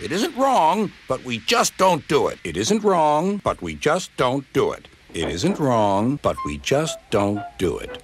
It isn't wrong, but we just don't do it. It isn't wrong, but we just don't do it. It isn't wrong, but we just don't do it.